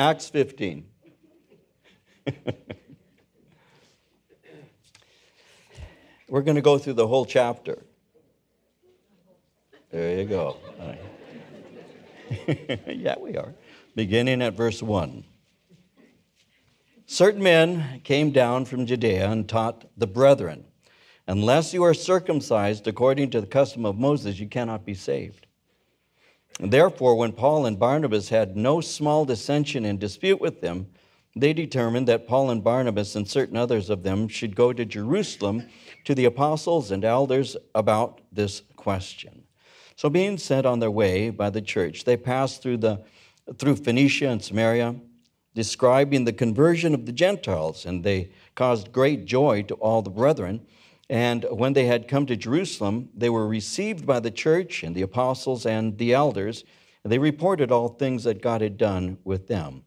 Acts 15. We're going to go through the whole chapter. There you go. yeah, we are. Beginning at verse 1. Certain men came down from Judea and taught the brethren, unless you are circumcised according to the custom of Moses, you cannot be saved. Therefore, when Paul and Barnabas had no small dissension and dispute with them, they determined that Paul and Barnabas and certain others of them should go to Jerusalem to the apostles and elders about this question. So, being sent on their way by the church, they passed through, the, through Phoenicia and Samaria, describing the conversion of the Gentiles, and they caused great joy to all the brethren. And when they had come to Jerusalem, they were received by the church and the apostles and the elders, and they reported all things that God had done with them.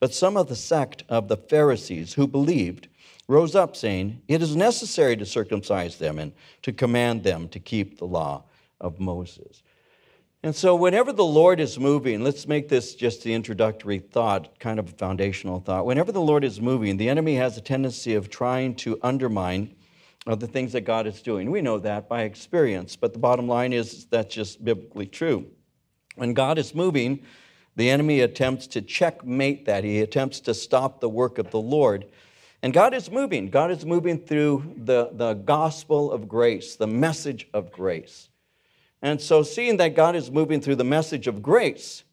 But some of the sect of the Pharisees who believed rose up, saying, It is necessary to circumcise them and to command them to keep the law of Moses. And so, whenever the Lord is moving, let's make this just the introductory thought, kind of a foundational thought. Whenever the Lord is moving, the enemy has a tendency of trying to undermine uh, the things that God is doing. We know that by experience, but the bottom line is that's just biblically true. When God is moving, the enemy attempts to checkmate that. He attempts to stop the work of the Lord. And God is moving. God is moving through the, the gospel of grace, the message of grace. And so, seeing that God is moving through the message of grace,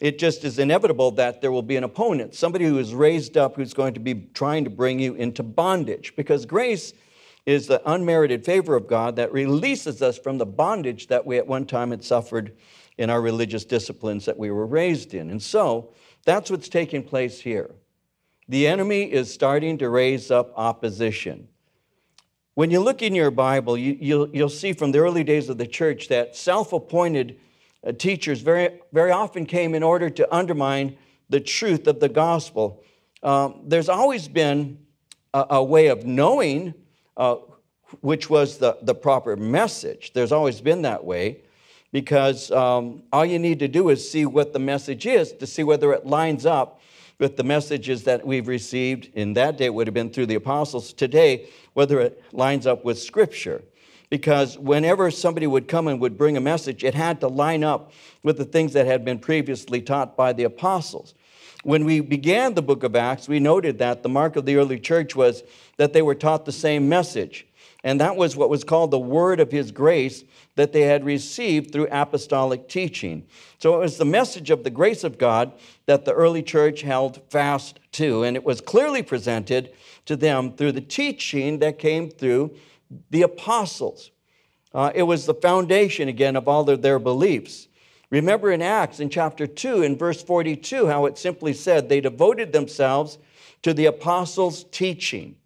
it just is inevitable that there will be an opponent, somebody who is raised up who's going to be trying to bring you into bondage. Because grace is the unmerited favor of God that releases us from the bondage that we at one time had suffered in our religious disciplines that we were raised in. And so, that's what's taking place here. The enemy is starting to raise up opposition. When you look in your Bible, you, will you'll, see from the early days of the church that self appointed uh, teachers very, very often came in order to undermine the truth of the gospel. Um, there's always been a, a way of knowing uh, which was the, the proper message. There's always been that way because um, all you need to do is see what the message is to see whether it lines up with the messages that we've received. In that day, it would have been through the apostles. Today, whether it lines up with Scripture. Because whenever somebody would come and would bring a message, it had to line up with the things that had been previously taught by the apostles. When we began the book of Acts, we noted that the mark of the early church was that they were taught the same message. And that was what was called the word of his grace that they had received through apostolic teaching. So it was the message of the grace of God that the early church held fast to. And it was clearly presented to them through the teaching that came through the apostles. Uh, it was the foundation, again, of all of their beliefs. Remember in Acts in chapter 2, in verse 42, how it simply said, they devoted themselves to the apostles' teaching.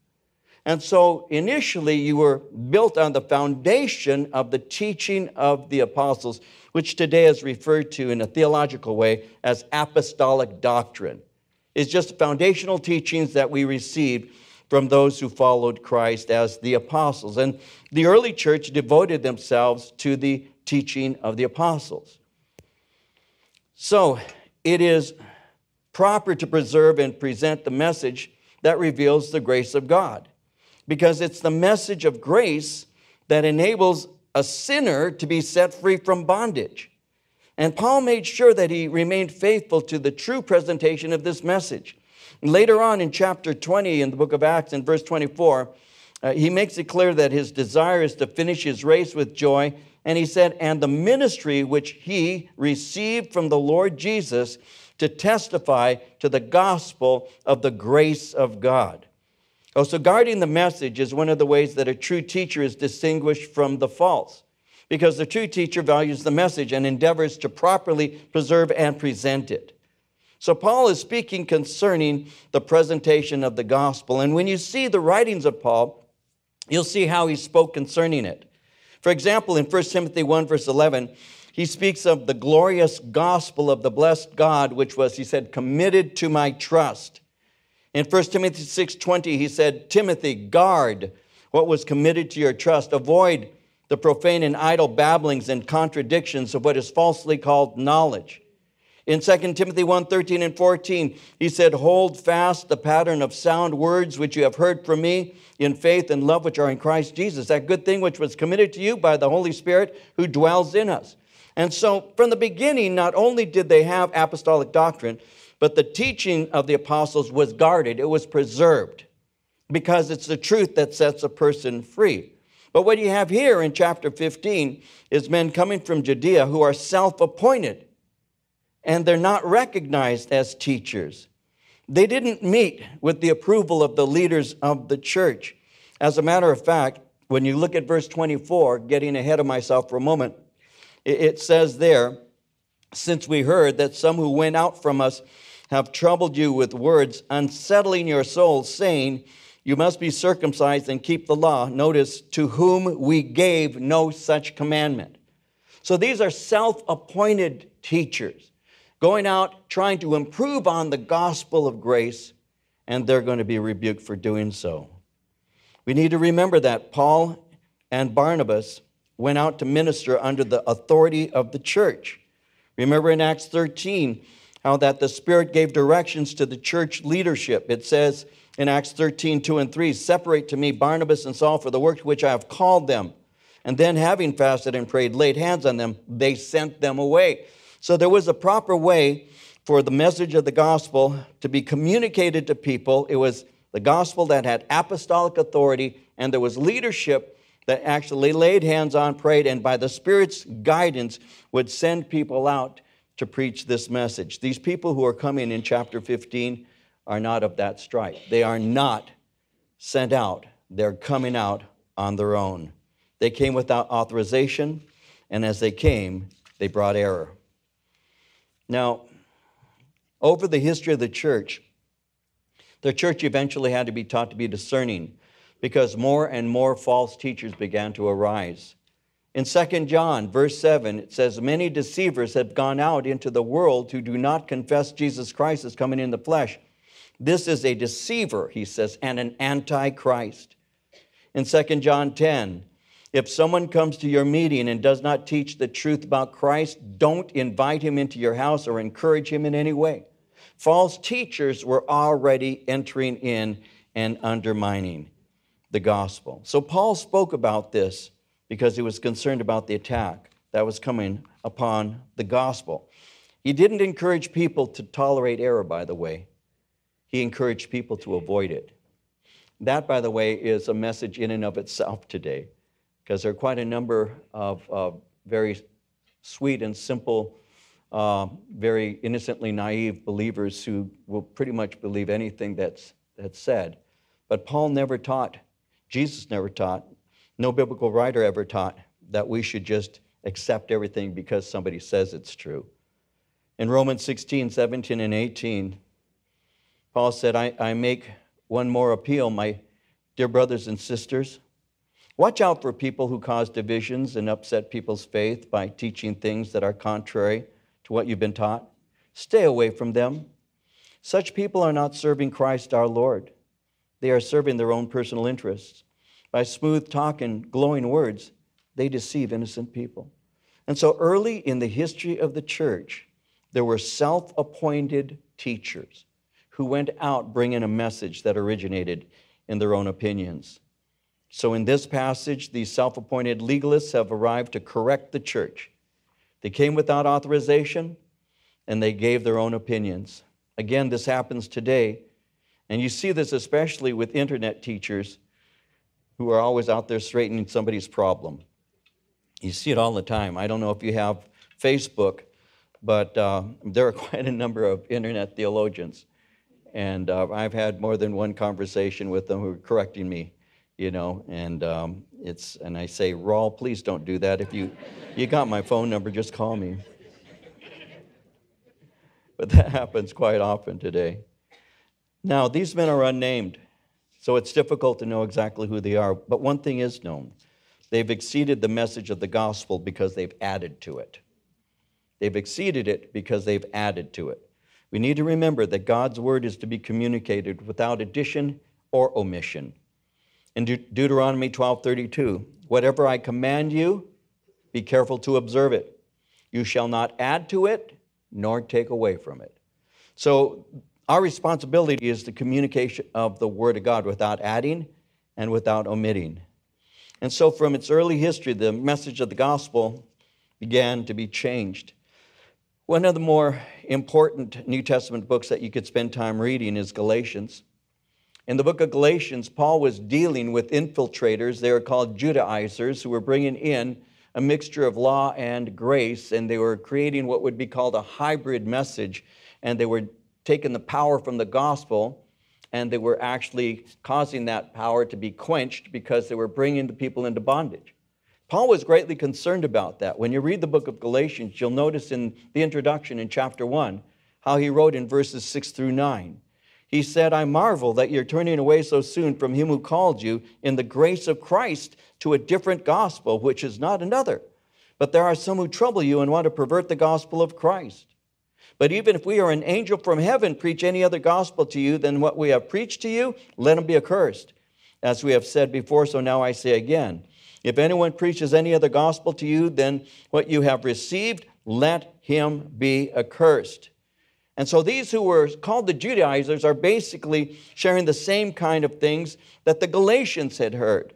And so initially you were built on the foundation of the teaching of the apostles, which today is referred to in a theological way as apostolic doctrine. It's just foundational teachings that we received from those who followed Christ as the apostles. And the early church devoted themselves to the teaching of the apostles. So it is proper to preserve and present the message that reveals the grace of God because it's the message of grace that enables a sinner to be set free from bondage. And Paul made sure that he remained faithful to the true presentation of this message. Later on in chapter 20 in the book of Acts, in verse 24, uh, he makes it clear that his desire is to finish his race with joy. And he said, And the ministry which he received from the Lord Jesus to testify to the gospel of the grace of God. Oh, so guarding the message is one of the ways that a true teacher is distinguished from the false, because the true teacher values the message and endeavors to properly preserve and present it. So, Paul is speaking concerning the presentation of the gospel. And when you see the writings of Paul, you'll see how he spoke concerning it. For example, in 1 Timothy 1, verse 11, he speaks of the glorious gospel of the blessed God, which was, he said, committed to my trust. In 1 Timothy 6:20 he said, "Timothy, guard what was committed to your trust. Avoid the profane and idle babblings and contradictions of what is falsely called knowledge." In 2 Timothy 1 13 and 14, he said, Hold fast the pattern of sound words which you have heard from me in faith and love which are in Christ Jesus, that good thing which was committed to you by the Holy Spirit who dwells in us. And so, from the beginning, not only did they have apostolic doctrine, but the teaching of the apostles was guarded, it was preserved, because it's the truth that sets a person free. But what you have here in chapter 15 is men coming from Judea who are self appointed, and they're not recognized as teachers. They didn't meet with the approval of the leaders of the church. As a matter of fact, when you look at verse 24, getting ahead of myself for a moment, it says there, since we heard that some who went out from us have troubled you with words, unsettling your souls, saying, You must be circumcised and keep the law. Notice, to whom we gave no such commandment. So these are self appointed teachers going out trying to improve on the gospel of grace, and they're going to be rebuked for doing so. We need to remember that Paul and Barnabas went out to minister under the authority of the church. Remember in Acts 13 how that the Spirit gave directions to the church leadership. It says in Acts 13, 2 and 3, Separate to me Barnabas and Saul for the work to which I have called them. And then, having fasted and prayed, laid hands on them, they sent them away. So there was a proper way for the message of the gospel to be communicated to people. It was the gospel that had apostolic authority, and there was leadership that actually laid hands on, prayed, and by the Spirit's guidance would send people out to preach this message. These people who are coming in chapter 15 are not of that stripe. They are not sent out, they're coming out on their own. They came without authorization, and as they came, they brought error. Now, over the history of the church, the church eventually had to be taught to be discerning because more and more false teachers began to arise. In 2 John, verse 7, it says, Many deceivers have gone out into the world who do not confess Jesus Christ as coming in the flesh. This is a deceiver, he says, and an antichrist. In 2 John 10, if someone comes to your meeting and does not teach the truth about Christ, don't invite him into your house or encourage him in any way. False teachers were already entering in and undermining the gospel. So Paul spoke about this because he was concerned about the attack that was coming upon the gospel. He didn't encourage people to tolerate error, by the way, he encouraged people to avoid it. That, by the way, is a message in and of itself today because there are quite a number of uh, very sweet and simple, uh, very innocently naive believers who will pretty much believe anything that's, that's said. But Paul never taught, Jesus never taught, no biblical writer ever taught that we should just accept everything because somebody says it's true. In Romans 16, 17, and 18, Paul said, I, I make one more appeal, my dear brothers and sisters. Watch out for people who cause divisions and upset people's faith by teaching things that are contrary to what you've been taught. Stay away from them. Such people are not serving Christ our Lord, they are serving their own personal interests. By smooth talk and glowing words, they deceive innocent people. And so early in the history of the church, there were self appointed teachers who went out bringing a message that originated in their own opinions. So, in this passage, these self appointed legalists have arrived to correct the church. They came without authorization and they gave their own opinions. Again, this happens today. And you see this especially with internet teachers who are always out there straightening somebody's problem. You see it all the time. I don't know if you have Facebook, but uh, there are quite a number of internet theologians. And uh, I've had more than one conversation with them who are correcting me you know, and um, it's and I say, Rawl, please don't do that. If you you got my phone number, just call me. But that happens quite often today. Now, these men are unnamed, so it's difficult to know exactly who they are. But one thing is known they've exceeded the message of the gospel because they've added to it. They've exceeded it because they've added to it. We need to remember that God's word is to be communicated without addition or omission. In De- Deuteronomy 12:32, whatever I command you, be careful to observe it. You shall not add to it, nor take away from it. So, our responsibility is the communication of the Word of God without adding and without omitting. And so, from its early history, the message of the gospel began to be changed. One of the more important New Testament books that you could spend time reading is Galatians. In the book of Galatians, Paul was dealing with infiltrators. They were called Judaizers who were bringing in a mixture of law and grace, and they were creating what would be called a hybrid message. And they were taking the power from the gospel and they were actually causing that power to be quenched because they were bringing the people into bondage. Paul was greatly concerned about that. When you read the book of Galatians, you'll notice in the introduction in chapter 1 how he wrote in verses 6 through 9. He said, I marvel that you're turning away so soon from him who called you in the grace of Christ to a different gospel, which is not another. But there are some who trouble you and want to pervert the gospel of Christ. But even if we are an angel from heaven preach any other gospel to you than what we have preached to you, let him be accursed. As we have said before, so now I say again. If anyone preaches any other gospel to you than what you have received, let him be accursed. And so these who were called the Judaizers are basically sharing the same kind of things that the Galatians had heard.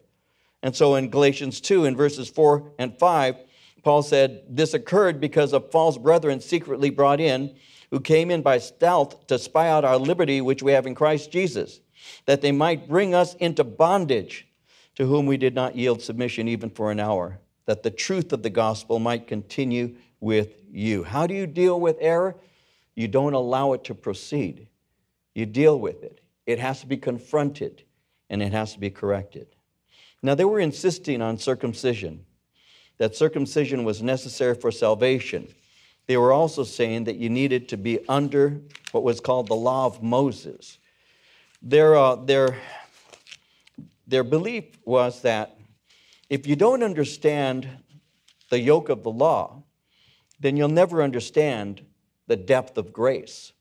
And so in Galatians 2, in verses 4 and 5, Paul said, This occurred because of false brethren secretly brought in, who came in by stealth to spy out our liberty which we have in Christ Jesus, that they might bring us into bondage, to whom we did not yield submission even for an hour, that the truth of the gospel might continue with you. How do you deal with error? You don't allow it to proceed, you deal with it. It has to be confronted and it has to be corrected. Now, they were insisting on circumcision, that circumcision was necessary for salvation. They were also saying that you needed to be under what was called the law of Moses. Their, uh, their, their belief was that if you don't understand the yoke of the law, then you'll never understand the depth of grace.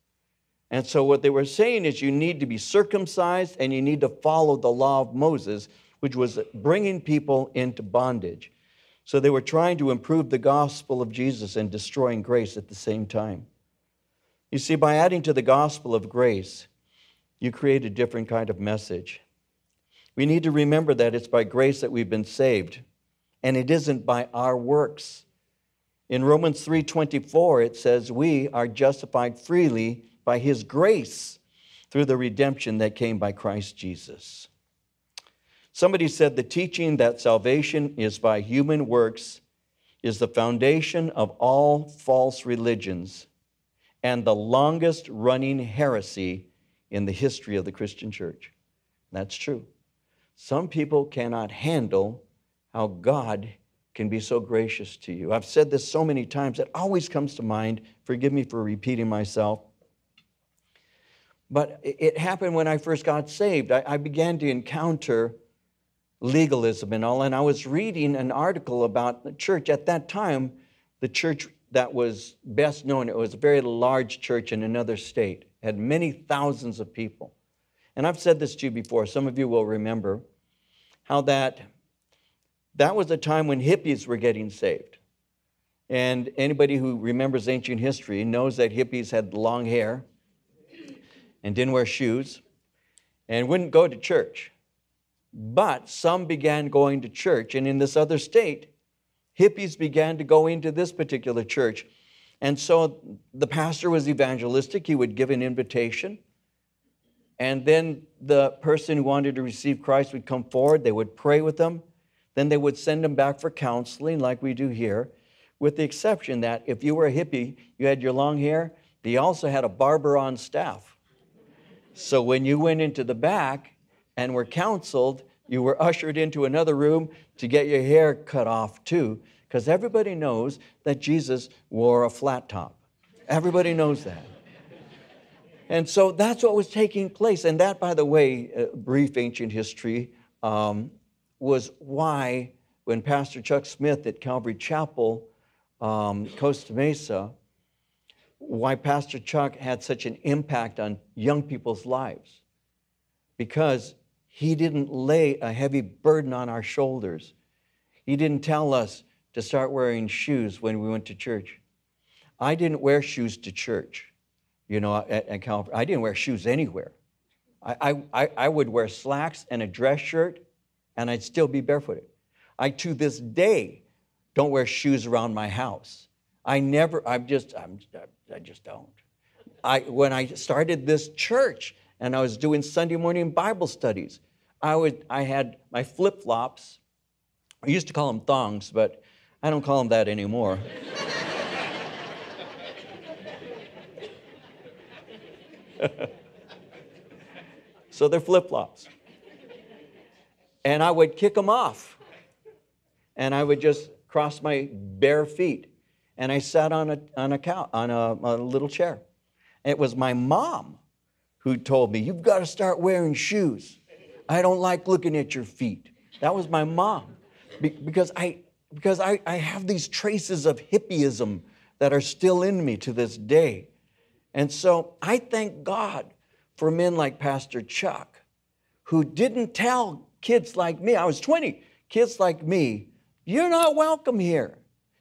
And so, what they were saying is you need to be circumcised and you need to follow the law of Moses, which was bringing people into bondage. So, they were trying to improve the gospel of Jesus and destroying grace at the same time. You see, by adding to the gospel of grace, you create a different kind of message. We need to remember that it's by grace that we've been saved, and it isn't by our works. In Romans 3:24 it says we are justified freely by his grace through the redemption that came by Christ Jesus. Somebody said the teaching that salvation is by human works is the foundation of all false religions and the longest running heresy in the history of the Christian church. That's true. Some people cannot handle how God can be so gracious to you. I've said this so many times, it always comes to mind. Forgive me for repeating myself. But it happened when I first got saved. I, began to encounter legalism and all, and I was reading an article about the church. At that time, the church that was best known, it was a very large church in another state, had many thousands of people. And I've said this to you before, some of you will remember how that that was a time when hippies were getting saved. And anybody who remembers ancient history knows that hippies had long hair and didn't wear shoes and wouldn't go to church. But some began going to church, and in this other state, hippies began to go into this particular church. And so the pastor was evangelistic, he would give an invitation. And then the person who wanted to receive Christ would come forward, they would pray with them, then they would send them back for counseling, like we do here, with the exception that if you were a hippie, you had your long hair, they also had a barber on staff. So when you went into the back and were counseled, you were ushered into another room to get your hair cut off too, because everybody knows that Jesus wore a flat top. Everybody knows that. And so that's what was taking place. And that, by the way, uh, brief ancient history, um, was why, when Pastor Chuck Smith at Calvary Chapel, um, Costa Mesa, why Pastor Chuck had such an impact on young people's lives. Because he didn't lay a heavy burden on our shoulders. He didn't tell us to start wearing shoes when we went to church. I didn't wear shoes to church, you know, at, at Calvary. I didn't wear shoes anywhere. I, I, I would wear slacks and a dress shirt, and I'd still be barefooted. I, to this day, don't wear shoes around my house. I never, I'm just, I'm, I just don't. I, when I started this church and I was doing Sunday morning Bible studies, I, would, I had my flip flops. I used to call them thongs, but I don't call them that anymore. so they're flip flops. And I would kick them off. And I would just cross my bare feet. And I sat on a, on a, cow, on a, a little chair. And It was my mom who told me, You've got to start wearing shoes. I don't like looking at your feet. That was my mom. Be- because I, because I, I have these traces of hippieism that are still in me to this day. And so I thank God for men like Pastor Chuck who didn't tell kids like me, I was 20, kids like me, you're not welcome here.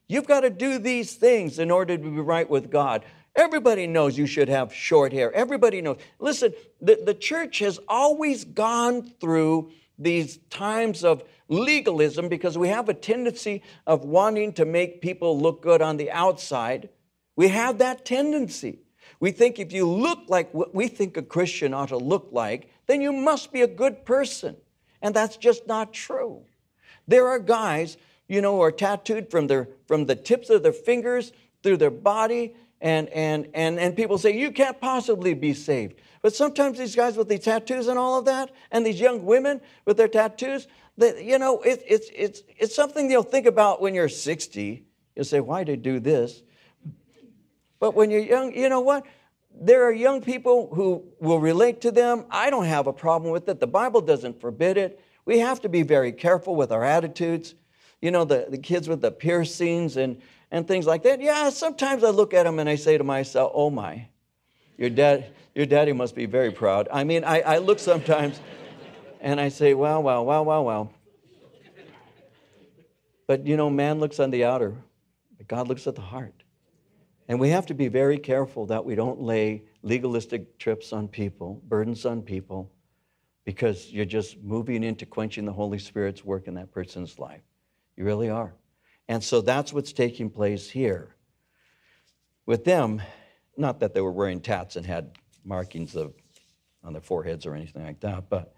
You've got to do these things in order to be right with God. Everybody knows you should have short hair. Everybody knows. Listen, the, the church has always gone through these times of legalism because we have a tendency of wanting to make people look good on the outside. We have that tendency. We think if you look like what we think a Christian ought to look like, then you must be a good person. And that's just not true. There are guys, you know, who are tattooed from, their, from the tips of their fingers through their body, and, and, and, and people say, You can't possibly be saved. But sometimes these guys with these tattoos and all of that, and these young women with their tattoos, that, you know, it, it's, it's, it's something you'll think about when you're 60. You'll say, Why did do this? But when you're young, you know what? There are young people who will relate to them. I don't have a problem with it. The Bible doesn't forbid it. We have to be very careful with our attitudes. You know, the, the kids with the piercings and, and things like that. Yeah, sometimes I look at them and I say to myself, oh my, your, dad, your daddy must be very proud. I mean, I, I look sometimes and I say, wow, wow, wow, wow, wow. But you know, man looks on the outer, but God looks at the heart. And we have to be very careful that we don't lay legalistic trips on people, burdens on people, because you're just moving into quenching the Holy Spirit's work in that person's life. You really are. And so that's what's taking place here. With them, not that they were wearing tats and had markings of, on their foreheads or anything like that, but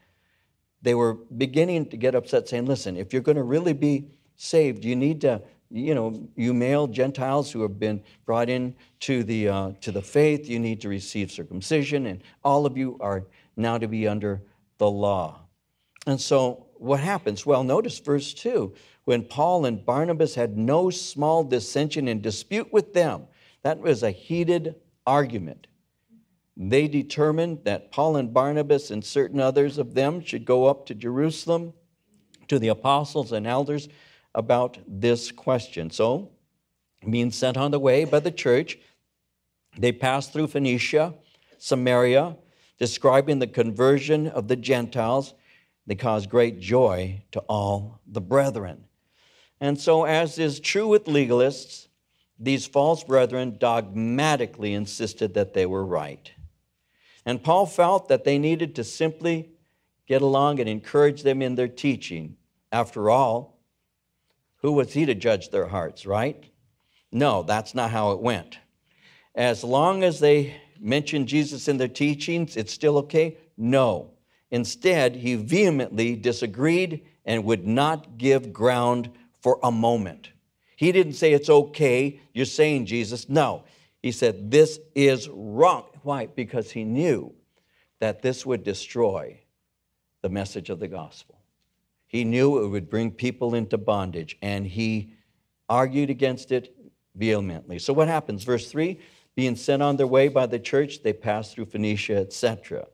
they were beginning to get upset, saying, Listen, if you're going to really be saved, you need to you know, you male Gentiles who have been brought in to the, uh, to the faith, you need to receive circumcision, and all of you are now to be under the law. And so what happens? Well, notice verse 2. When Paul and Barnabas had no small dissension and dispute with them, that was a heated argument. They determined that Paul and Barnabas and certain others of them should go up to Jerusalem to the apostles and elders about this question. So, being sent on the way by the church, they passed through Phoenicia, Samaria, describing the conversion of the Gentiles. They caused great joy to all the brethren. And so, as is true with legalists, these false brethren dogmatically insisted that they were right. And Paul felt that they needed to simply get along and encourage them in their teaching. After all, who was he to judge their hearts, right? No, that's not how it went. As long as they mentioned Jesus in their teachings, it's still okay? No. Instead, he vehemently disagreed and would not give ground for a moment. He didn't say it's okay, you're saying Jesus. No. He said this is wrong. Why? Because he knew that this would destroy the message of the gospel. He knew it would bring people into bondage, and he argued against it vehemently. So, what happens? Verse 3 being sent on their way by the church, they pass through Phoenicia, etc.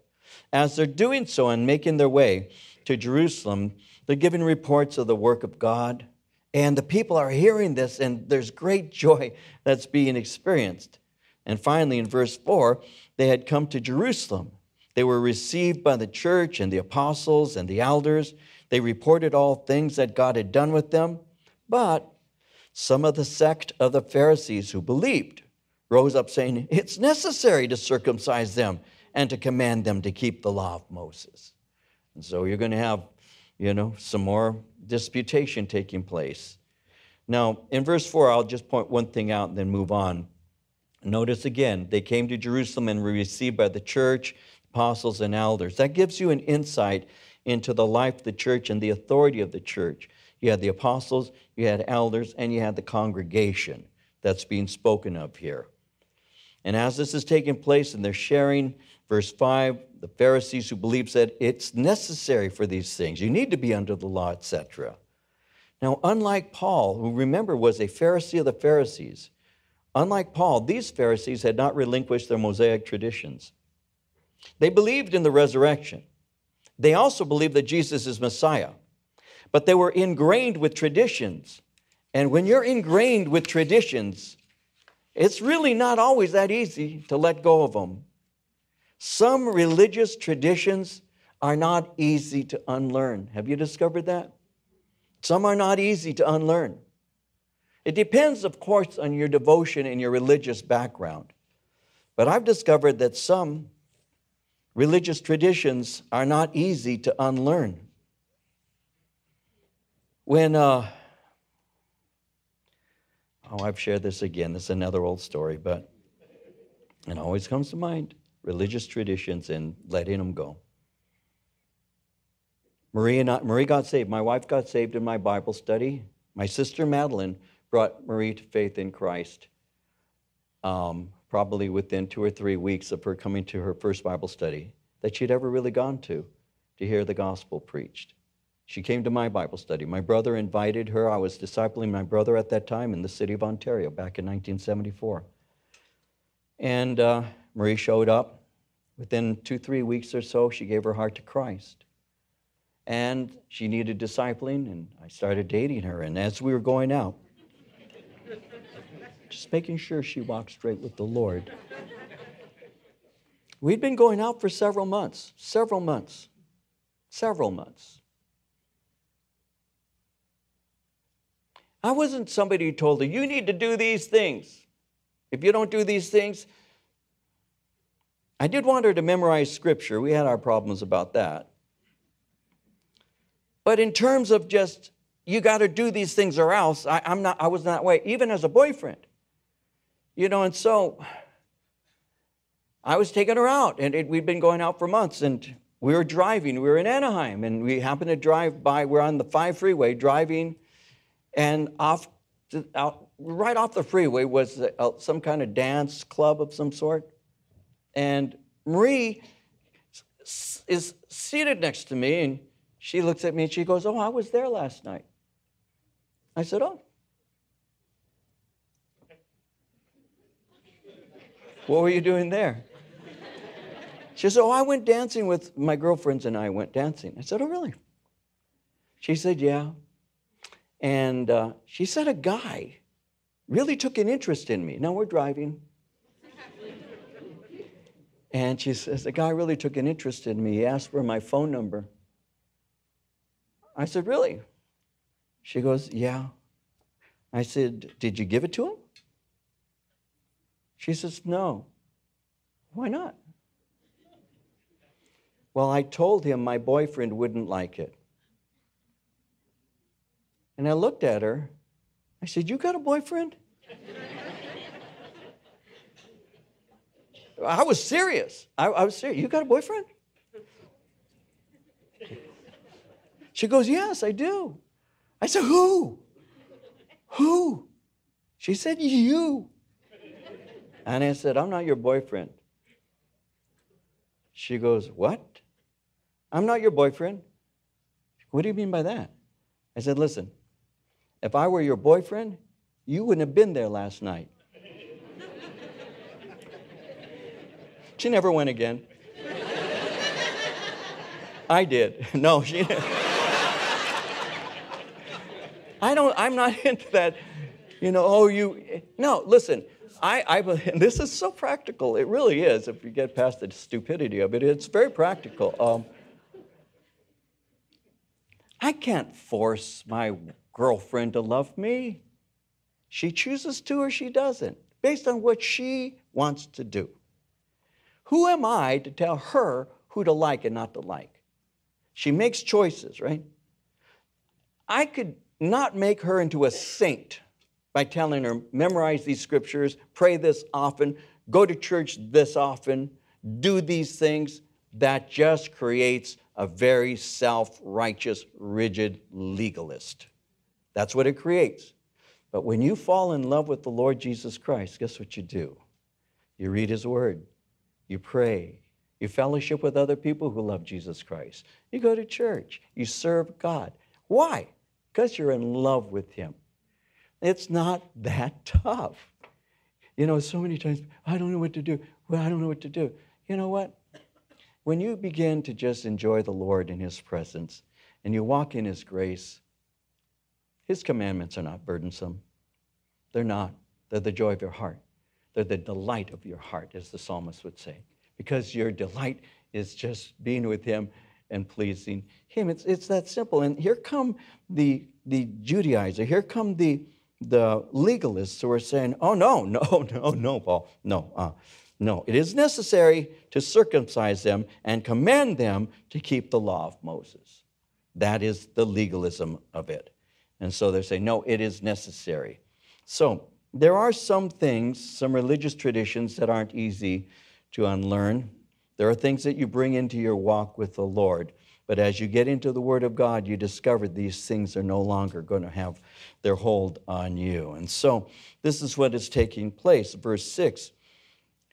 As they're doing so and making their way to Jerusalem, they're giving reports of the work of God. And the people are hearing this, and there's great joy that's being experienced. And finally, in verse 4, they had come to Jerusalem. They were received by the church and the apostles and the elders. They reported all things that God had done with them, but some of the sect of the Pharisees who believed rose up saying, It's necessary to circumcise them and to command them to keep the law of Moses. And so you're going to have, you know, some more disputation taking place. Now, in verse 4, I'll just point one thing out and then move on. Notice again, they came to Jerusalem and were received by the church, apostles, and elders. That gives you an insight into the life of the church and the authority of the church. You had the apostles, you had elders, and you had the congregation that's being spoken of here. And as this is taking place and they're sharing, verse 5, the Pharisees who believe said it's necessary for these things. You need to be under the law, etc. Now, unlike Paul, who remember was a Pharisee of the Pharisees, Unlike Paul, these Pharisees had not relinquished their Mosaic traditions. They believed in the resurrection. They also believed that Jesus is Messiah, but they were ingrained with traditions. And when you're ingrained with traditions, it's really not always that easy to let go of them. Some religious traditions are not easy to unlearn. Have you discovered that? Some are not easy to unlearn. It depends, of course, on your devotion and your religious background. But I've discovered that some religious traditions are not easy to unlearn. When, uh, oh, I've shared this again, this is another old story, but it always comes to mind religious traditions and letting them go. Marie, and I, Marie got saved. My wife got saved in my Bible study. My sister Madeline brought Marie to faith in Christ, um, probably within two or three weeks of her coming to her first Bible study that she'd ever really gone to to hear the gospel preached. She came to my Bible study. My brother invited her. I was discipling my brother at that time in the city of Ontario back in 1974. And uh, Marie showed up. Within two, three weeks or so, she gave her heart to Christ. And she needed discipling, and I started dating her. And as we were going out, just making sure she walked straight with the Lord. We'd been going out for several months, several months, several months. I wasn't somebody who told her, you need to do these things. If you don't do these things, I did want her to memorize scripture. We had our problems about that. But in terms of just, you got to do these things or else, I, am not, I was not that way, even as a boyfriend. You know, and so I was taking her out, and it, we'd been going out for months, and we were driving. We were in Anaheim, and we happened to drive by. We're on the 5 freeway driving, and off, to, out, right off the freeway was some kind of dance club of some sort. And Marie is seated next to me, and she looks at me and she goes, Oh, I was there last night. I said, Oh, What were you doing there? She said, Oh, I went dancing with my girlfriends and I went dancing. I said, Oh, really? She said, Yeah. And uh, she said, A guy really took an interest in me. Now we're driving. and she says, The guy really took an interest in me. He asked for my phone number. I said, Really? She goes, Yeah. I said, Did you give it to him? She says, No. Why not? Well, I told him my boyfriend wouldn't like it. And I looked at her. I said, You got a boyfriend? I was serious. I, I, was serious. You got a boyfriend? She goes, Yes, I do. I said, Who? Who? She said, You. And I said, I'm not your boyfriend. She goes, What? I'm not your boyfriend. What do you mean by that? I said, Listen, if I were your boyfriend, you wouldn't have been there last night. she never went again. I did. No, she didn't. I don't, I'm not into that, you know, oh, you, no, listen, I, I, this is so practical. It really is. If you get past the stupidity of it, it's very practical. Um, I can't force my girlfriend to love me. She chooses to or she doesn't. based on what she wants to do. Who am I to tell her who to like and not to like? She makes choices, right? I could not make her into a saint by telling her, memorize these scriptures, pray this often, go to church this often, do these things. That just creates a very self righteous, rigid legalist. That's what it creates. But when you fall in love with the Lord Jesus Christ, guess what you do? You read His Word, you pray, you fellowship with other people who love Jesus Christ, you go to church, you serve God. Why? Because you're in love with Him. It's not that tough. You know, so many times, I don't know what to do. Well, I don't know what to do. You know what? When you begin to just enjoy the Lord in His presence and you walk in His grace, His commandments are not burdensome. They're not. They're the joy of your heart. They're the delight of your heart, as the psalmist would say, because your delight is just being with Him and pleasing Him. It's, it's that simple. And here come the, the Judaizer, here come the the legalists who are saying, oh, no, no, no, no, Paul, no, uh, no. It is necessary to circumcise them and command them to keep the law of Moses. That is the legalism of it. And so they're saying, no, it is necessary. So there are some things, some religious traditions that aren't easy to unlearn. There are things that you bring into your walk with the Lord. But as you get into the Word of God, you discover these things are no longer going to have their hold on you. And so this is what is taking place. Verse 6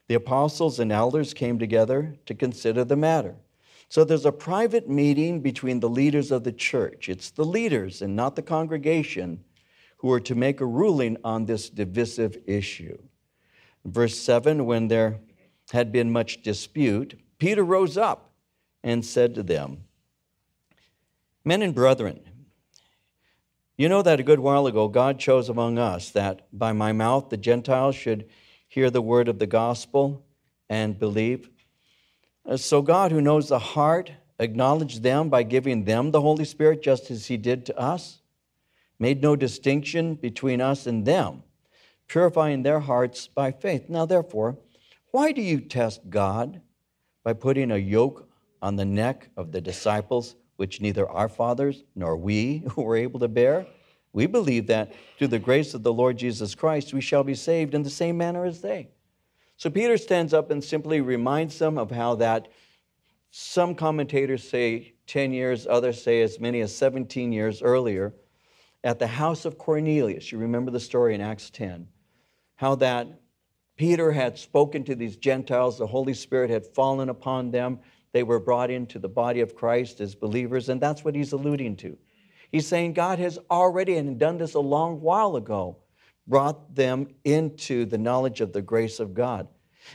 The apostles and elders came together to consider the matter. So there's a private meeting between the leaders of the church. It's the leaders and not the congregation who are to make a ruling on this divisive issue. Verse 7 When there had been much dispute, Peter rose up and said to them, Men and brethren, you know that a good while ago God chose among us that by my mouth the Gentiles should hear the word of the gospel and believe. Uh, so God, who knows the heart, acknowledged them by giving them the Holy Spirit just as He did to us, made no distinction between us and them, purifying their hearts by faith. Now, therefore, why do you test God by putting a yoke on the neck of the disciples which neither our fathers nor we were able to bear. We believe that through the grace of the Lord Jesus Christ, we shall be saved in the same manner as they. So Peter stands up and simply reminds them of how that some commentators say 10 years, others say as many as 17 years earlier, at the house of Cornelius. You remember the story in Acts 10, how that Peter had spoken to these Gentiles, the Holy Spirit had fallen upon them, they were brought into the body of Christ as believers, and that's what he's alluding to. He's saying God has already, and done this a long while ago, brought them into the knowledge of the grace of God.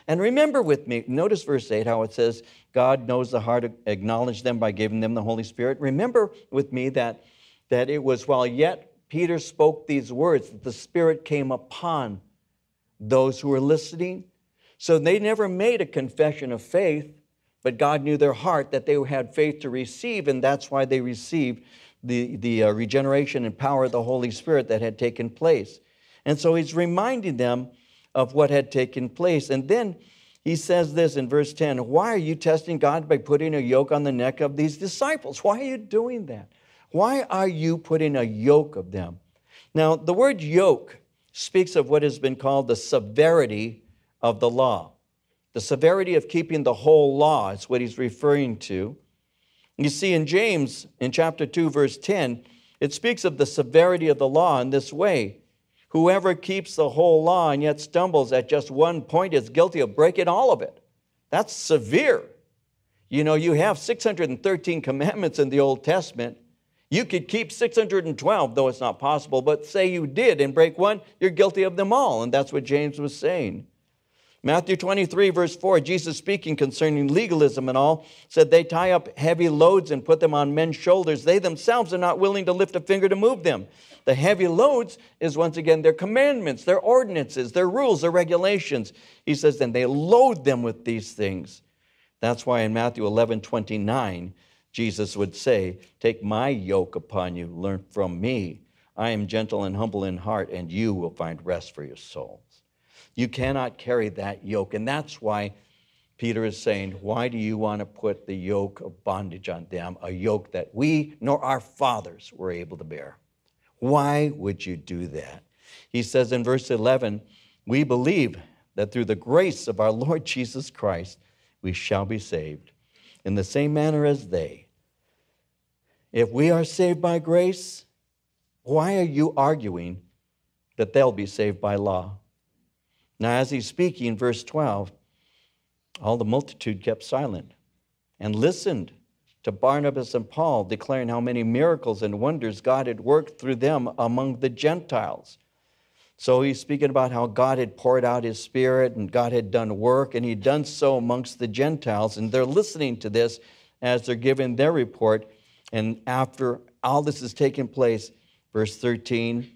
And remember with me, notice verse 8 how it says, God knows the heart, acknowledge them by giving them the Holy Spirit. Remember with me that, that it was while yet Peter spoke these words that the Spirit came upon those who were listening. So they never made a confession of faith. But God knew their heart that they had faith to receive, and that's why they received the, the uh, regeneration and power of the Holy Spirit that had taken place. And so he's reminding them of what had taken place. And then he says this in verse 10 Why are you testing God by putting a yoke on the neck of these disciples? Why are you doing that? Why are you putting a yoke of them? Now, the word yoke speaks of what has been called the severity of the law. The severity of keeping the whole law is what he's referring to. You see, in James, in chapter 2, verse 10, it speaks of the severity of the law in this way Whoever keeps the whole law and yet stumbles at just one point is guilty of breaking all of it. That's severe. You know, you have 613 commandments in the Old Testament. You could keep 612, though it's not possible, but say you did and break one, you're guilty of them all. And that's what James was saying. Matthew 23, verse 4, Jesus speaking concerning legalism and all, said they tie up heavy loads and put them on men's shoulders. They themselves are not willing to lift a finger to move them. The heavy loads is once again their commandments, their ordinances, their rules, their regulations. He says, then they load them with these things. That's why in Matthew 11, 29, Jesus would say, Take my yoke upon you, learn from me. I am gentle and humble in heart, and you will find rest for your souls. You cannot carry that yoke. And that's why Peter is saying, Why do you want to put the yoke of bondage on them, a yoke that we nor our fathers were able to bear? Why would you do that? He says in verse 11, We believe that through the grace of our Lord Jesus Christ, we shall be saved in the same manner as they. If we are saved by grace, why are you arguing that they'll be saved by law? Now, as he's speaking, verse 12, all the multitude kept silent and listened to Barnabas and Paul, declaring how many miracles and wonders God had worked through them among the Gentiles. So he's speaking about how God had poured out his spirit and God had done work, and he'd done so amongst the Gentiles. And they're listening to this as they're giving their report. And after all this has taken place, verse 13,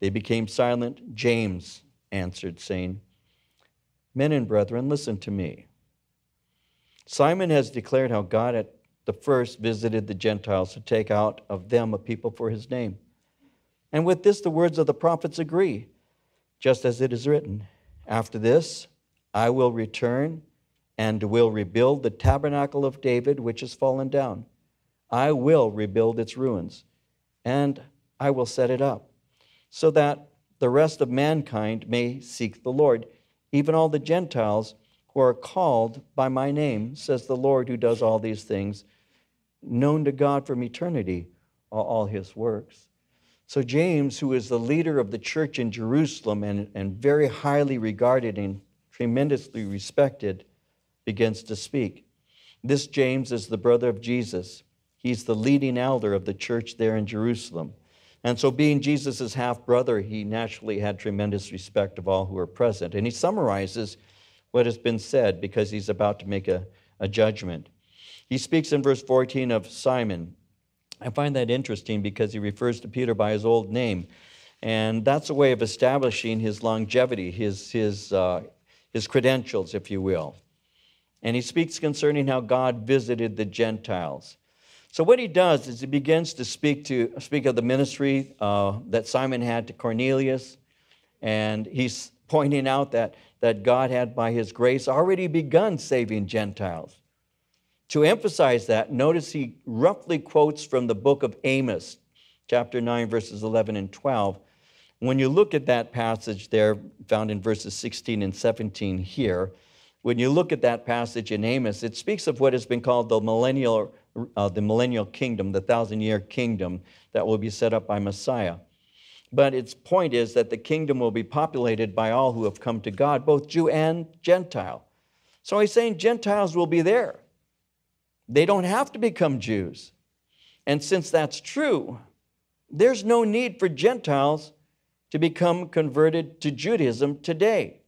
they became silent. James answered, saying, Men and brethren, listen to me. Simon has declared how God at the first visited the Gentiles to take out of them a people for his name. And with this, the words of the prophets agree, just as it is written After this, I will return and will rebuild the tabernacle of David, which has fallen down. I will rebuild its ruins, and I will set it up, so that the rest of mankind may seek the Lord even all the Gentiles who are called by my name, says the Lord who does all these things, known to God from eternity are all his works. So, James, who is the leader of the church in Jerusalem and, and very highly regarded and tremendously respected, begins to speak. This James is the brother of Jesus. He's the leading elder of the church there in Jerusalem. And so, being Jesus' half brother, he naturally had tremendous respect of all who were present. And he summarizes what has been said because he's about to make a, a judgment. He speaks in verse 14 of Simon. I find that interesting because he refers to Peter by his old name. And that's a way of establishing his longevity, his, his, uh, his credentials, if you will. And he speaks concerning how God visited the Gentiles. So what he does is he begins to speak to speak of the ministry uh, that Simon had to Cornelius, and he's pointing out that that God had by His grace already begun saving Gentiles. To emphasize that, notice he roughly quotes from the book of Amos, chapter 9, verses 11 and 12. When you look at that passage there, found in verses 16 and 17 here, when you look at that passage in Amos, it speaks of what has been called the millennial uh, the millennial kingdom, the thousand year kingdom that will be set up by Messiah. But its point is that the kingdom will be populated by all who have come to God, both Jew and Gentile. So he's saying Gentiles will be there. They don't have to become Jews. And since that's true, there's no need for Gentiles to become converted to Judaism today.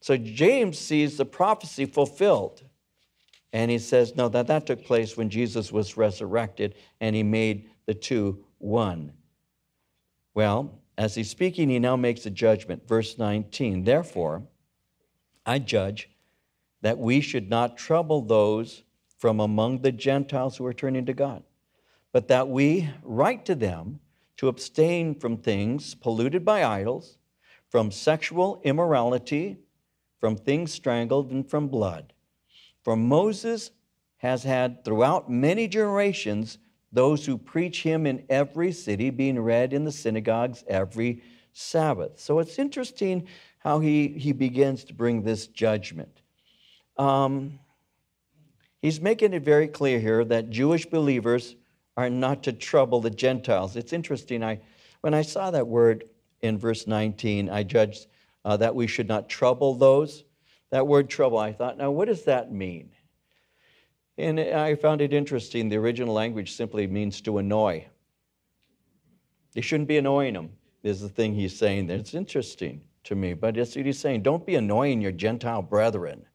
So James sees the prophecy fulfilled. And he says, no, that, that took place when Jesus was resurrected and he made the two one. Well, as he's speaking, he now makes a judgment. Verse 19, therefore, I judge that we should not trouble those from among the Gentiles who are turning to God, but that we write to them to abstain from things polluted by idols, from sexual immorality, from things strangled, and from blood. For Moses has had throughout many generations those who preach him in every city, being read in the synagogues every Sabbath. So it's interesting how he, he begins to bring this judgment. Um, he's making it very clear here that Jewish believers are not to trouble the Gentiles. It's interesting. I, when I saw that word in verse 19, I judged uh, that we should not trouble those. That word trouble, I thought, now what does that mean? And I found it interesting. The original language simply means to annoy. You shouldn't be annoying them, is the thing he's saying there. It's interesting to me, but that's what he's saying. Don't be annoying your Gentile brethren.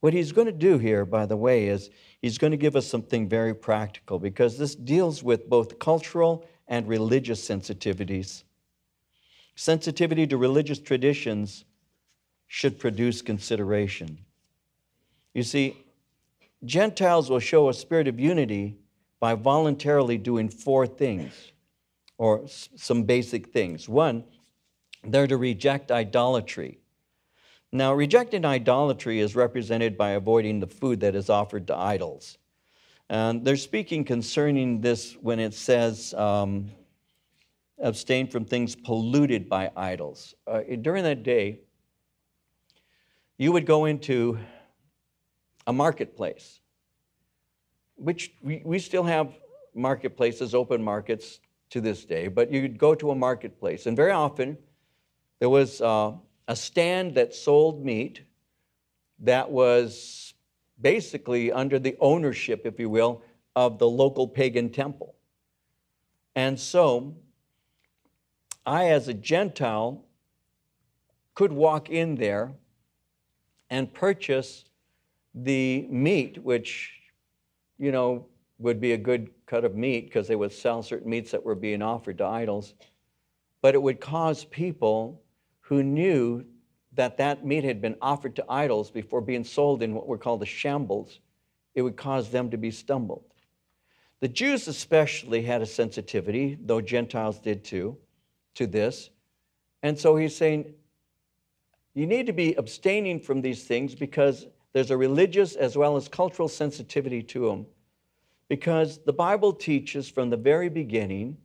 What he's going to do here, by the way, is he's going to give us something very practical because this deals with both cultural and religious sensitivities. Sensitivity to religious traditions should produce consideration. You see, Gentiles will show a spirit of unity by voluntarily doing four things, or some basic things. One, they're to reject idolatry. Now, rejecting idolatry is represented by avoiding the food that is offered to idols. And they're speaking concerning this when it says, um, abstain from things polluted by idols. Uh, during that day, you would go into a marketplace, which we, we still have marketplaces, open markets to this day, but you'd go to a marketplace, and very often there was uh, a stand that sold meat that was basically under the ownership, if you will, of the local pagan temple. And so I, as a Gentile, could walk in there and purchase the meat, which, you know, would be a good cut of meat because they would sell certain meats that were being offered to idols. But it would cause people who knew that that meat had been offered to idols before being sold in what were called the shambles, it would cause them to be stumbled. The Jews especially had a sensitivity, though Gentiles did too, to this. And so he's saying, you need to be abstaining from these things because there's a religious as well as cultural sensitivity to them. Because the Bible teaches from the very beginning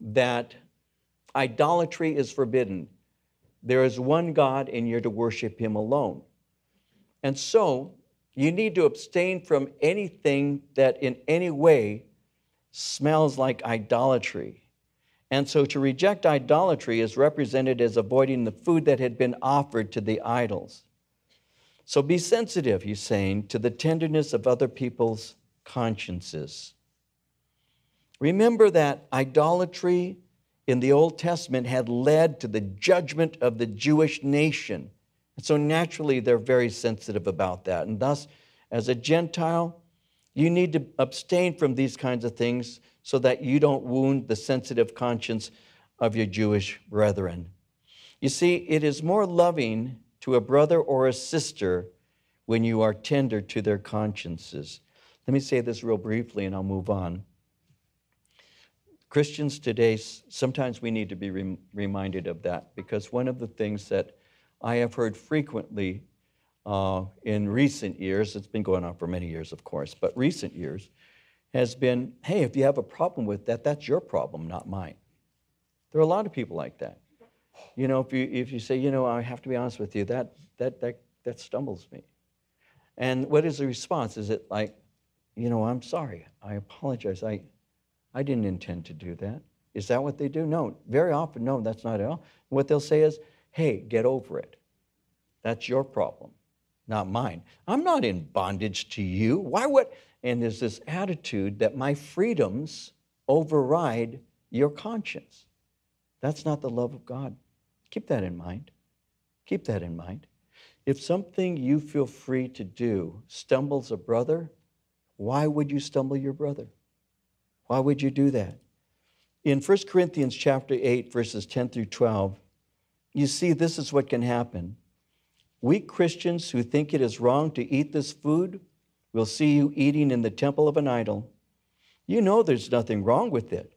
that idolatry is forbidden. There is one God, and you're to worship Him alone. And so, you need to abstain from anything that in any way smells like idolatry. And so, to reject idolatry is represented as avoiding the food that had been offered to the idols. So, be sensitive, he's saying, to the tenderness of other people's consciences. Remember that idolatry in the Old Testament had led to the judgment of the Jewish nation. And so naturally, they're very sensitive about that. And thus, as a Gentile, you need to abstain from these kinds of things so that you don't wound the sensitive conscience of your Jewish brethren. You see, it is more loving to a brother or a sister when you are tender to their consciences. Let me say this real briefly and I'll move on. Christians today, sometimes we need to be rem- reminded of that because one of the things that I have heard frequently uh, in recent years, it's been going on for many years, of course, but recent years, has been hey, if you have a problem with that, that's your problem, not mine. There are a lot of people like that. You know, if you, if you say, you know, I have to be honest with you, that, that, that, that stumbles me. And what is the response? Is it like, you know, I'm sorry, I apologize, I, I didn't intend to do that. Is that what they do? No, very often, no, that's not at all. What they'll say is, hey, get over it. That's your problem, not mine. I'm not in bondage to you. Why would? And there's this attitude that my freedoms override your conscience. That's not the love of God. Keep that in mind. Keep that in mind. If something you feel free to do stumbles a brother, why would you stumble your brother? Why would you do that? In 1 Corinthians chapter 8 verses 10 through 12, you see this is what can happen. Weak Christians who think it is wrong to eat this food will see you eating in the temple of an idol. You know there's nothing wrong with it,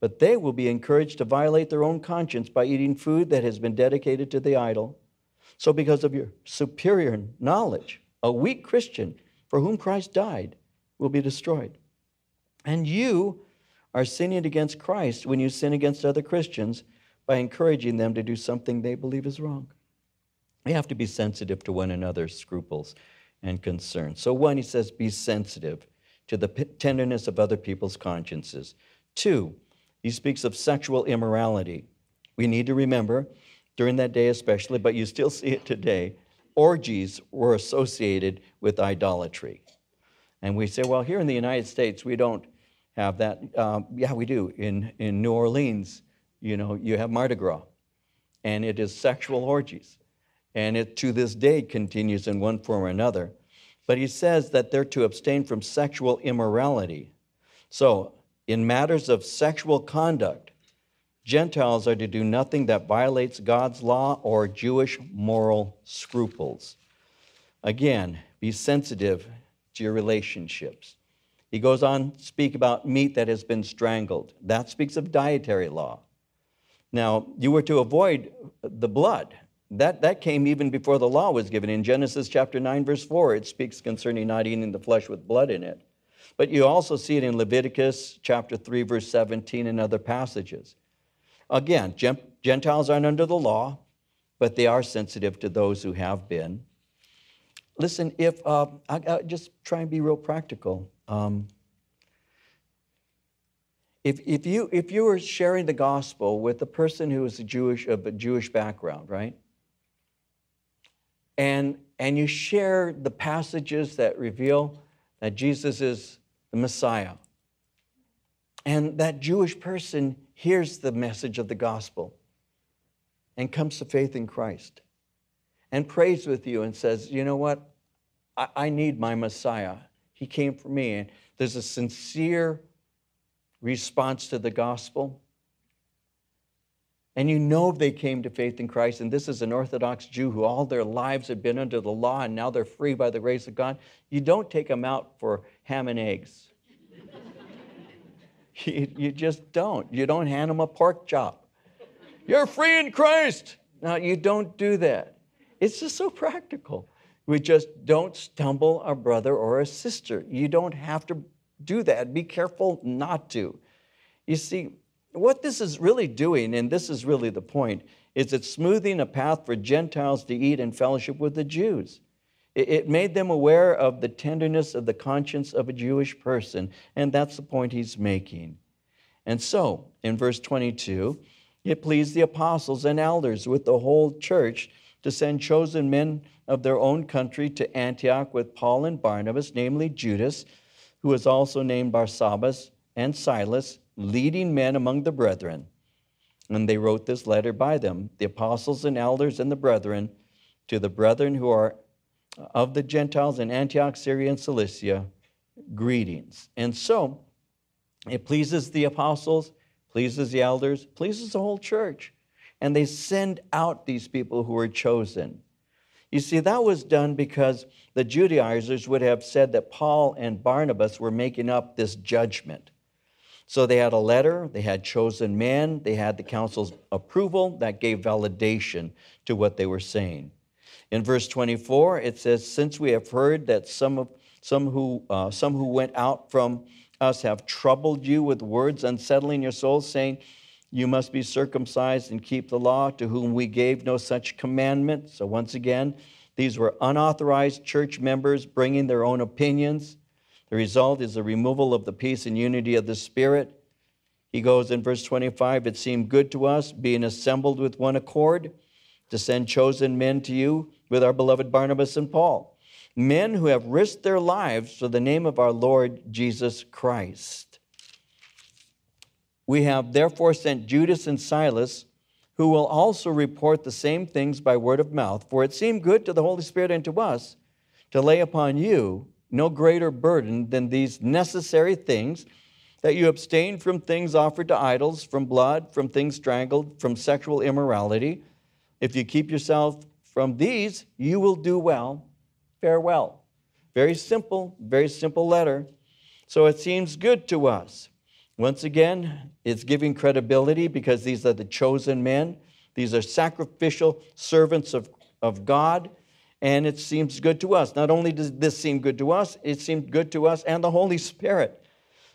but they will be encouraged to violate their own conscience by eating food that has been dedicated to the idol. So, because of your superior knowledge, a weak Christian for whom Christ died will be destroyed. And you are sinning against Christ when you sin against other Christians by encouraging them to do something they believe is wrong. We have to be sensitive to one another's scruples and concerns. So, one, he says, be sensitive to the tenderness of other people's consciences. Two, he speaks of sexual immorality. We need to remember, during that day especially, but you still see it today, orgies were associated with idolatry. And we say, well, here in the United States, we don't have that. Um, yeah, we do. In, in New Orleans, you know, you have Mardi Gras, and it is sexual orgies. And it to this day continues in one form or another. But he says that they're to abstain from sexual immorality. So, in matters of sexual conduct, Gentiles are to do nothing that violates God's law or Jewish moral scruples. Again, be sensitive to your relationships. He goes on to speak about meat that has been strangled. That speaks of dietary law. Now, you were to avoid the blood. That, that came even before the law was given. In Genesis chapter 9, verse 4, it speaks concerning not eating the flesh with blood in it. But you also see it in Leviticus chapter 3, verse 17, and other passages. Again, Gentiles aren't under the law, but they are sensitive to those who have been. Listen, if uh, I, I just try and be real practical. Um, if, if, you, if you were sharing the gospel with a person who is a Jewish, of a Jewish background, right? And, and you share the passages that reveal that Jesus is the Messiah, and that Jewish person hears the message of the gospel and comes to faith in Christ and prays with you and says, You know what? I, I need my Messiah. He came for me. And there's a sincere response to the gospel. And you know they came to faith in Christ, and this is an Orthodox Jew who all their lives had been under the law and now they're free by the grace of God. You don't take them out for ham and eggs. you, you just don't. You don't hand them a pork chop. You're free in Christ. Now, you don't do that. It's just so practical. We just don't stumble a brother or a sister. You don't have to do that. Be careful not to. You see, what this is really doing, and this is really the point, is it's smoothing a path for Gentiles to eat in fellowship with the Jews. It made them aware of the tenderness of the conscience of a Jewish person, and that's the point he's making. And so, in verse 22, it pleased the apostles and elders with the whole church to send chosen men of their own country to Antioch with Paul and Barnabas, namely Judas, who was also named Barsabbas, and Silas, leading men among the brethren. And they wrote this letter by them, the apostles and elders and the brethren, to the brethren who are of the Gentiles in Antioch, Syria, and Cilicia, greetings. And so it pleases the apostles, pleases the elders, pleases the whole church. And they send out these people who were chosen. You see, that was done because the Judaizers would have said that Paul and Barnabas were making up this judgment. So they had a letter, they had chosen men, they had the council's approval that gave validation to what they were saying. In verse 24, it says, Since we have heard that some, of, some, who, uh, some who went out from us have troubled you with words unsettling your souls, saying, You must be circumcised and keep the law, to whom we gave no such commandment. So, once again, these were unauthorized church members bringing their own opinions. The result is the removal of the peace and unity of the Spirit. He goes in verse 25 It seemed good to us, being assembled with one accord, to send chosen men to you with our beloved Barnabas and Paul, men who have risked their lives for the name of our Lord Jesus Christ. We have therefore sent Judas and Silas, who will also report the same things by word of mouth, for it seemed good to the Holy Spirit and to us to lay upon you no greater burden than these necessary things that you abstain from things offered to idols, from blood, from things strangled, from sexual immorality. If you keep yourself from these you will do well. Farewell. Very simple, very simple letter. So it seems good to us. Once again, it's giving credibility because these are the chosen men. These are sacrificial servants of, of God, and it seems good to us. Not only does this seem good to us, it seemed good to us and the Holy Spirit.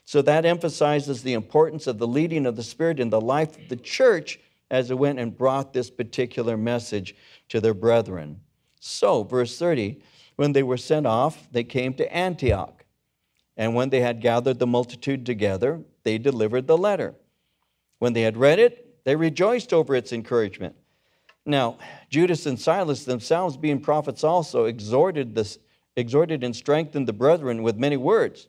So that emphasizes the importance of the leading of the Spirit in the life of the church as it went and brought this particular message to their brethren. So, verse 30 when they were sent off, they came to Antioch. And when they had gathered the multitude together, they delivered the letter. When they had read it, they rejoiced over its encouragement. Now, Judas and Silas themselves, being prophets also, exhorted, exhorted and strengthened the brethren with many words.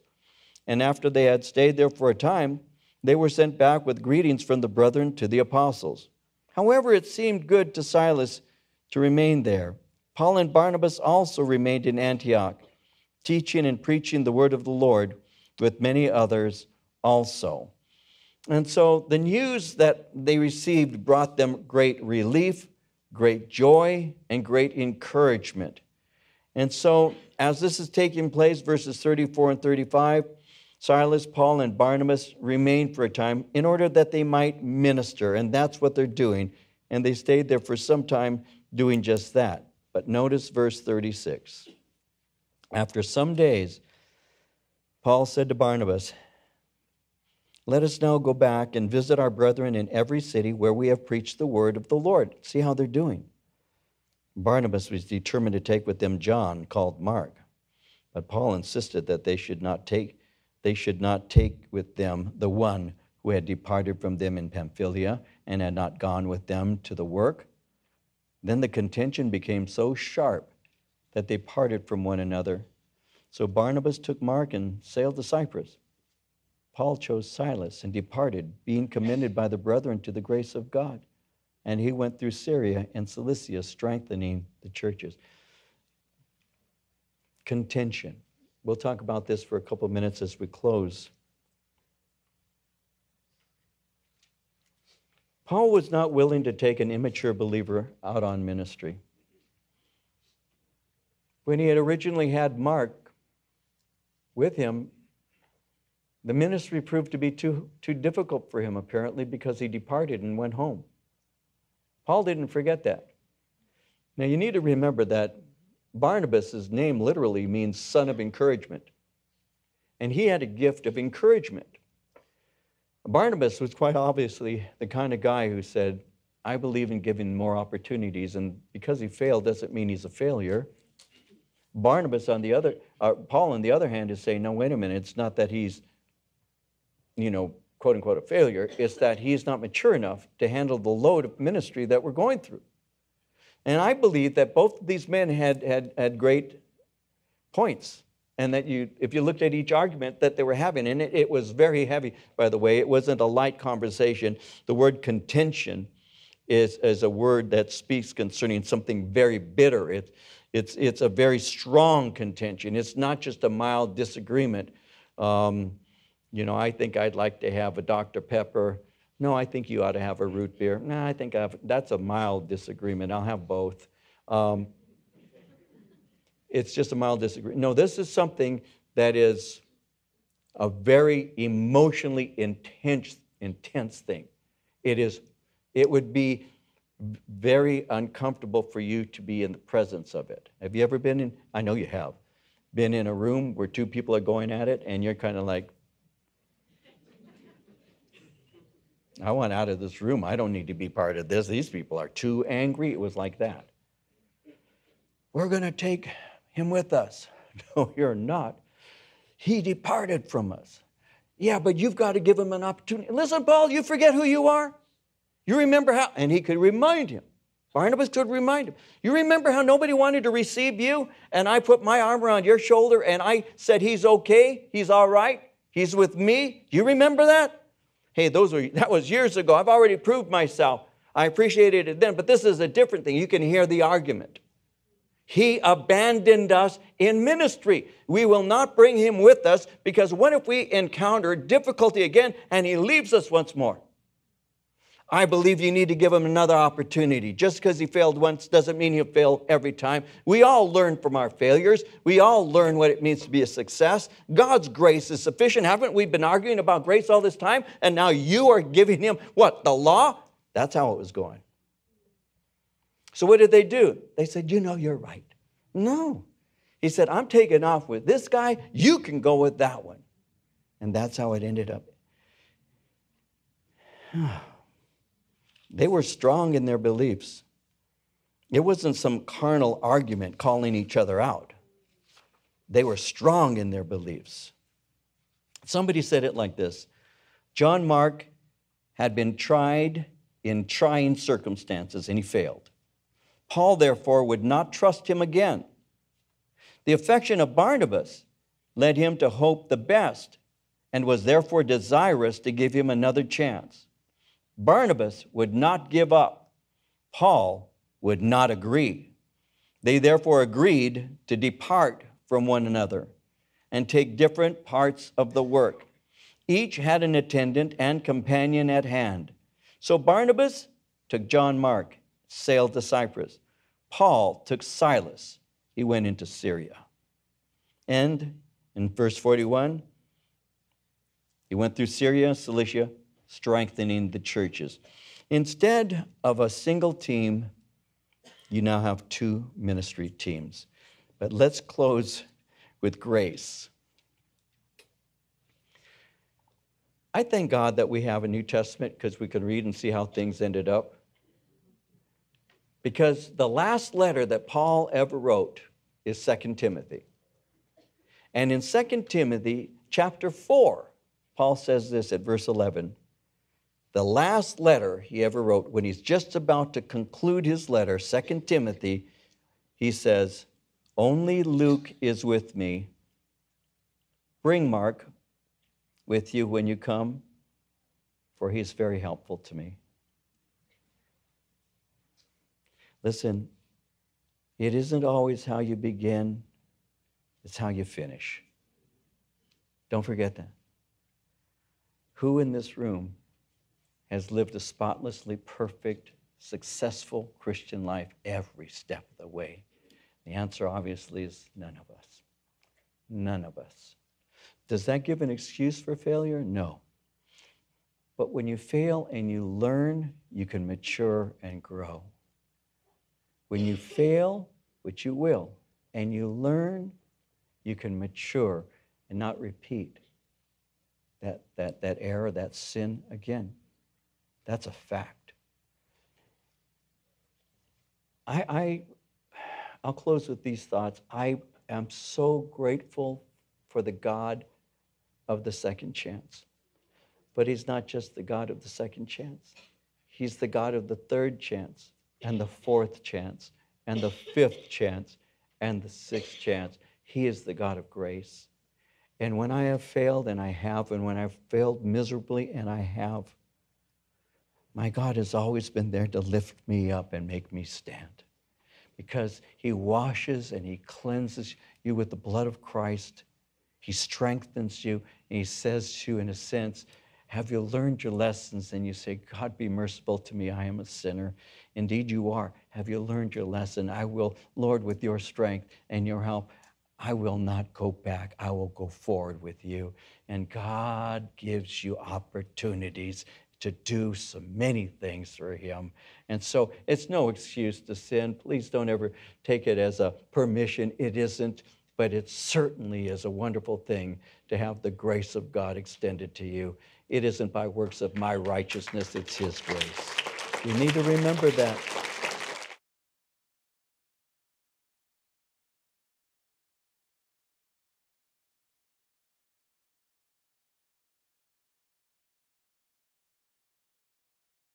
And after they had stayed there for a time, they were sent back with greetings from the brethren to the apostles. However, it seemed good to Silas to remain there. Paul and Barnabas also remained in Antioch, teaching and preaching the word of the Lord with many others also. And so the news that they received brought them great relief, great joy, and great encouragement. And so, as this is taking place, verses 34 and 35, Silas, Paul, and Barnabas remained for a time in order that they might minister. And that's what they're doing. And they stayed there for some time doing just that. But notice verse 36. After some days, Paul said to Barnabas, Let us now go back and visit our brethren in every city where we have preached the word of the Lord. See how they're doing. Barnabas was determined to take with them John, called Mark. But Paul insisted that they should not take, they should not take with them the one who had departed from them in Pamphylia and had not gone with them to the work. Then the contention became so sharp that they parted from one another. So Barnabas took Mark and sailed to Cyprus. Paul chose Silas and departed, being commended by the brethren to the grace of God. And he went through Syria and Cilicia, strengthening the churches. Contention. We'll talk about this for a couple of minutes as we close. Paul was not willing to take an immature believer out on ministry. When he had originally had Mark with him, the ministry proved to be too, too difficult for him, apparently, because he departed and went home. Paul didn't forget that. Now, you need to remember that Barnabas' name literally means son of encouragement. And he had a gift of encouragement. Barnabas was quite obviously the kind of guy who said, I believe in giving more opportunities, and because he failed doesn't mean he's a failure. Barnabas, on the other, uh, Paul, on the other hand, is saying, no, wait a minute, it's not that he's, you know, quote unquote, a failure, is that he's not mature enough to handle the load of ministry that we're going through. And I believe that both of these men had, had, had great points and that you, if you looked at each argument that they were having, and it, it, was very heavy, by the way, it wasn't a light conversation. The word contention is, is a word that speaks concerning something very bitter. It, it's, it's a very strong contention. It's not just a mild disagreement. Um, you know, I think I'd like to have a Dr. Pepper. No, I think you ought to have a root beer. No, I think I've, that's a mild disagreement. I'll have both. Um, it's just a mild disagreement. No, this is something that is a very emotionally intense, intense thing. It is, it would be very uncomfortable for you to be in the presence of it. Have you ever been in, I know you have, been in a room where two people are going at it and you're kind of like, I want out of this room. I don't need to be part of this. These people are too angry. It was like that. We're going to take him with us. No, you're not. He departed from us. Yeah, but you've got to give him an opportunity. Listen, Paul, you forget who you are? You remember how, and he could remind him. Barnabas could remind him. You remember how nobody wanted to receive you, and I put my arm around your shoulder and I said, He's okay, he's all right, he's with me. You remember that? Hey, those were that was years ago. I've already proved myself. I appreciated it then, but this is a different thing. You can hear the argument. He abandoned us in ministry. We will not bring him with us because what if we encounter difficulty again and he leaves us once more? I believe you need to give him another opportunity. Just because he failed once doesn't mean he'll fail every time. We all learn from our failures. We all learn what it means to be a success. God's grace is sufficient. Haven't we been arguing about grace all this time? And now you are giving him what? The law? That's how it was going. So what did they do? They said, You know, you're right. No. He said, I'm taking off with this guy. You can go with that one. And that's how it ended up. they were strong in their beliefs. It wasn't some carnal argument calling each other out. They were strong in their beliefs. Somebody said it like this John Mark had been tried in trying circumstances and he failed. Paul, therefore, would not trust him again. The affection of Barnabas led him to hope the best and was therefore desirous to give him another chance. Barnabas would not give up. Paul would not agree. They therefore agreed to depart from one another and take different parts of the work. Each had an attendant and companion at hand. So Barnabas took John Mark sailed to Cyprus. Paul took Silas, he went into Syria. And in verse 41, he went through Syria, Cilicia, strengthening the churches. Instead of a single team, you now have two ministry teams. But let's close with grace. I thank God that we have a New Testament because we can read and see how things ended up. Because the last letter that Paul ever wrote is 2 Timothy. And in 2 Timothy chapter 4, Paul says this at verse 11. The last letter he ever wrote, when he's just about to conclude his letter, 2 Timothy, he says, Only Luke is with me. Bring Mark with you when you come, for he's very helpful to me. Listen, it isn't always how you begin, it's how you finish. Don't forget that. Who in this room has lived a spotlessly perfect, successful Christian life every step of the way? The answer obviously is none of us. None of us. Does that give an excuse for failure? No. But when you fail and you learn, you can mature and grow. When you fail, which you will, and you learn, you can mature and not repeat that, that, that error, that sin again. That's a fact. I, I, I'll close with these thoughts. I am so grateful for the God of the second chance. But He's not just the God of the second chance, He's the God of the third chance, and the fourth chance, and the fifth chance, and the sixth chance. He is the God of grace. And when I have failed, and I have, and when I've failed miserably, and I have, my God has always been there to lift me up and make me stand. Because He washes and He cleanses you with the blood of Christ. He strengthens you, and He says to you, in a sense, Have you learned your lessons? And you say, God, be merciful to me. I am a sinner. Indeed, you are. Have you learned your lesson? I will, Lord, with your strength and your help, I will not go back. I will go forward with you. And God gives you opportunities to do so many things through Him. And so it's no excuse to sin. Please don't ever take it as a permission. It isn't, but it certainly is a wonderful thing to have the grace of God extended to you. It isn't by works of my righteousness, it's His grace. You need to remember that.